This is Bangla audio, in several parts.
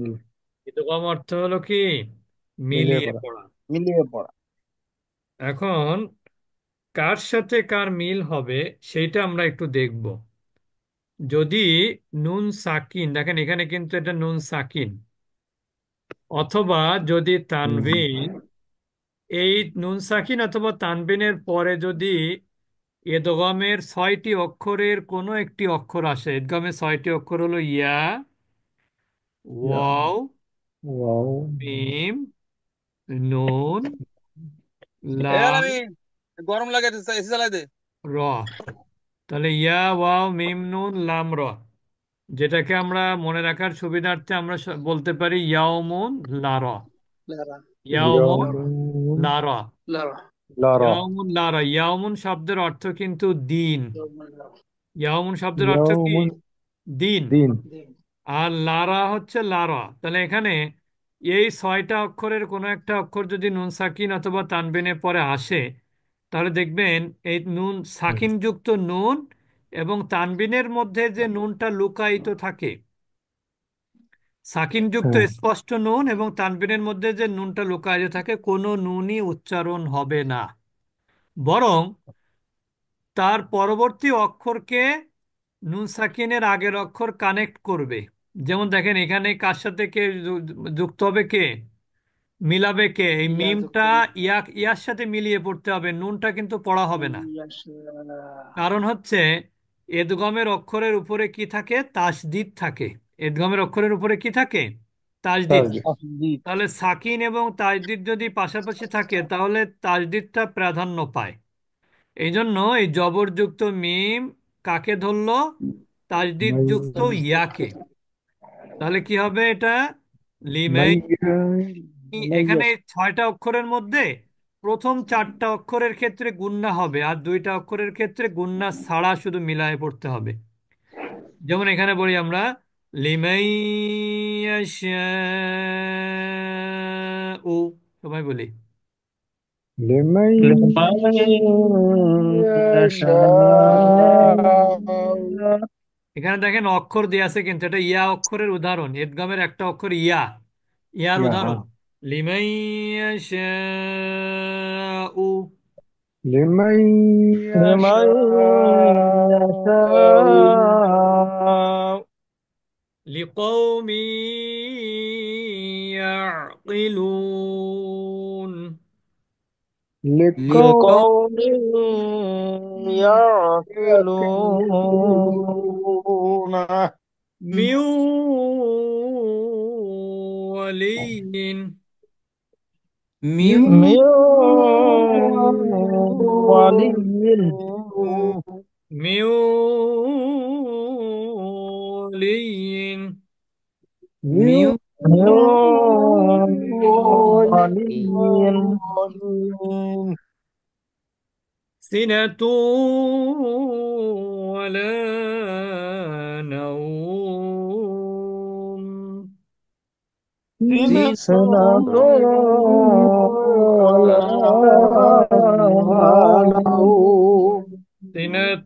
মিল ইদগম অর্থ হলো কি? মিলিয়ে মিলিয়ে পড়া। পড়া। মিলিয়ে পড়া। এখন কার সাথে কার মিল হবে সেইটা আমরা একটু দেখব। যদি নুন সাকিন দেখেন এখানে কিন্তু এটা নুন সাকিন। অথবা যদি হুম। তানবিন এই নুন সাকিন অথবা তানবিনের পরে যদি এদগমের ছয়টি অক্ষরের কোনো একটি অক্ষর আসে এদগমের ছয়টি অক্ষর হলো ইয়া ওয়াও ওয়াও মিম নুন এ লাম আমি গরম লাগে এসি চালাই দে। র। তাহলে ইয়া ওয়াও মিম নুন লাম র। যেটাকে আমরা মনে রাখার সুবিধার্থে আমরা স- বলতে পারি ইয়াউমুন লার লারা ইয়াউমুন লার লারা লারা ইয়াউমুন শব্দের অর্থ কিন্তু দিন। ইয়াউমুন শব্দের অর্থ কি? ইয়াউমুন দিন। দিন। আর লারা হচ্ছে লারা। তাহলে এখানে এই ছয়টা অক্ষরের কোনো একটা অক্ষর যদি নুন সাকিন অথবা তানবিনের পরে আসে তাহলে দেখবেন এই নুন হুম, সাকিন যুক্ত নুন এবং তানবিনের মধ্যে যে নুনটা লুকায়িত থাকে সাকিন যুক্ত হ্যাঁ স্পষ্ট নুন এবং তানবিনের মধ্যে যে নুনটা লুকায়িত থাকে কোনো নুনই উচ্চারণ হবে না। বরং তার পরবর্তী অক্ষরকে নুন সাকিনের আগের অক্ষর কানেক্ট করবে। যেমন দেখেন এখানে কার সাথে কে যু- যুক্ত হবে কে? মিলাবে কে? এই ইয়া যুক্ত মিমটা ইয়া ইয়ার সাথে মিলিয়ে পড়তে হবে নুনটা কিন্তু পড়া হবে না। কারণ হচ্ছে এদগমের অক্ষরের উপরে কি থাকে? তাসদিদ থাকে। এদগমের অক্ষরের উপরে কি থাকে? তাসদিদ। তাসদিদ। তাসদিদ। তাহলে সাকিন এবং তাসদিদ যদি পাশাপাশি থাকে তাহলে তাসদিদটা প্রাধান্য পায়। এই জন্য এই জবরযুক্ত মিম কাকে ধরলো? তাসদিদ যুক্ত ইয়াকে। তাহলে কি হবে এটা? লিমাই এখানে ছয়টা অক্ষরের মধ্যে প্রথম চারটা অক্ষরের ক্ষেত্রে গুণনা হবে আর দুইটা অক্ষরের ক্ষেত্রে গুণনা ছাড়া শুধু মিলায় পড়তে হবে। যেমন এখানে বলি আমরা লিমাই ও সবাই বলি। ইয়াশাউ এখানে দেখেন অক্ষর দেয়া আছে কিন্তু এটা ইয়া অক্ষরের উদাহরণ ইদগামের একটা অক্ষর ইয়া ইয়ার ইয়া উদাহরণ হ্যাঁ লিমাই ইয়াশাউ লিমান لمن ইয়াশাউ يشاء لقوم يعقلون لقوم لقوم يعقلون يعقلون من ولي من من ولي من ولي من من ولي ولي سنة ولا نوم سنة سنة ولا نوم سنة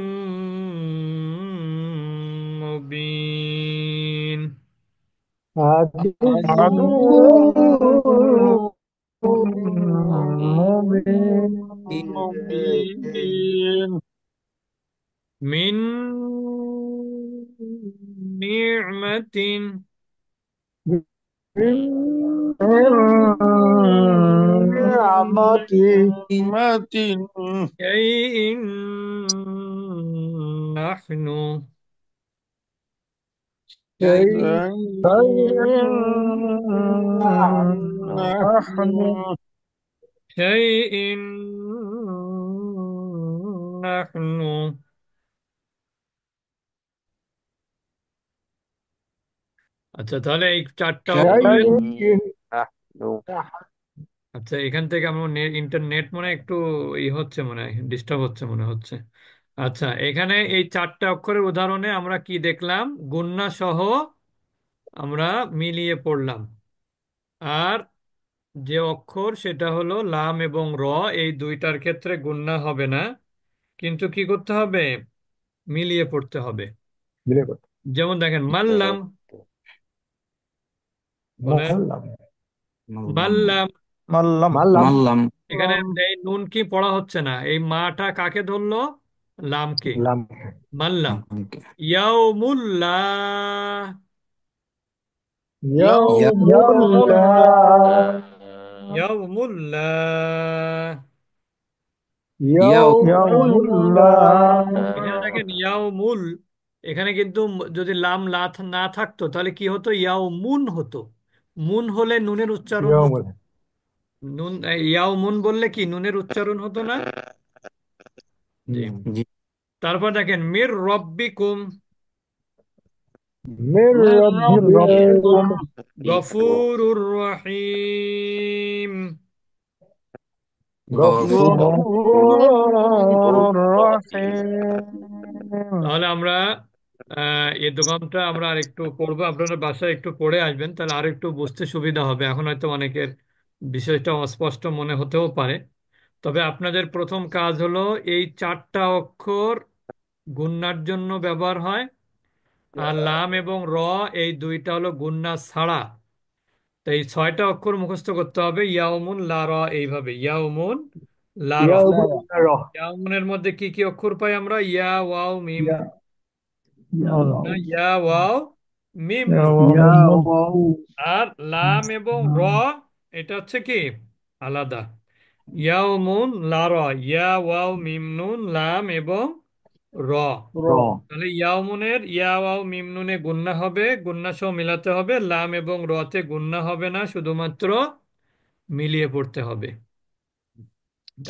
عدو مبين من نعمة نعمة نعمة شيء نحن شيء نحن شيء نحن আচ্ছা তাহলে এই চারটা চাই অক্ষরের আহ, নো। আচ্ছা এখান থেকে আমার ইন্টারনেট মনে হয় একটু ই হচ্ছে মনে হয় ডিস্টার্ব হচ্ছে মনে হচ্ছে আচ্ছা এখানে এই চারটা অক্ষরের উদাহরণে আমরা কি দেখলাম? গুণনা সহ আমরা মিলিয়ে পড়লাম। আর যে অক্ষর সেটা হলো লাম এবং র এই দুইটার ক্ষেত্রে গুণনা হবে না। কিন্তু কি করতে হবে? মিলিয়ে পড়তে হবে। মিলে যেমন দেখেন মাল্লাম। বলেন। মাল্লাম। মাল্লাম। মাল্লাম। মাল্লাম। মাল্লাম। এখানে এই নুন কি পড়া হচ্ছে না? এই মাটা কাকে ধরলো? লামকে লাম মাল্লাম ইয়াউমুল্লাহ ইয়াউমুল্লাহ ইয়াউমুল্লাহ ইয়াউমুল্লাহ এখানে দেখেন ইয়াউমুল এখানে কিন্তু যদি লাম লা না থাকতো তাহলে কি হতো? ইয়াউমুন হতো। মুন হলে নুনের উচ্চারণ হতো। নুন ইয়াউমুন বললে কি? নুনের উচ্চারণ হতো না? জি জি। তারপর দেখেন মির রব্বিকুম। মির রাব্বিকুম। গফুরুর রহিম। তাহলে আমরা আহ, এই দোকানটা আমরা আর একটু পড়ব আপনারা বাসায় একটু পড়ে আসবেন তাহলে আর একটু বুঝতে সুবিধা হবে। এখন হয়তো অনেকের বিষয়টা অস্পষ্ট মনে হতেও পারে। তবে আপনাদের প্রথম কাজ হলো এই চারটা অক্ষর গুণনার জন্য ব্যবহার হয়। আর লাম এবং র এই দুইটা হলো গুণনা ছাড়া। তো এই ছয়টা অক্ষর মুখস্থ করতে হবে। ইয়াউমুন লা র এইভাবে। ইয়াউমুন লা র। ইয়াউমুনের মধ্যে কি কি অক্ষর পাই আমরা? ইয়া ওয়াও মিম। ইয়া ওয়াও। মিম। আর লাম এবং র এটা হচ্ছে কি? আলাদা। ইয়াউমুন লা র। ইয়া ওয়াও মিম নুন লাম এবং র। র। তাহলে ইয়াওমুনের ইয়া ওয়াও মিম নুনে গুন্না হবে গুন্না সহ মিলাতে হবে লাম এবং রতে গুন্না হবে না শুধুমাত্র মিলিয়ে পড়তে হবে।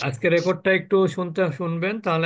আজকে রেকর্ডটা একটু শুনতে শুনবেন তাহলে